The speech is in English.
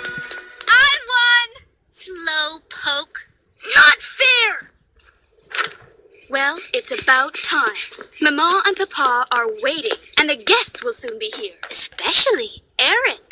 I won! Slow poke. Not fair! Well, it's about time. Mama and Papa are waiting, and the guests will soon be here. Especially Aaron.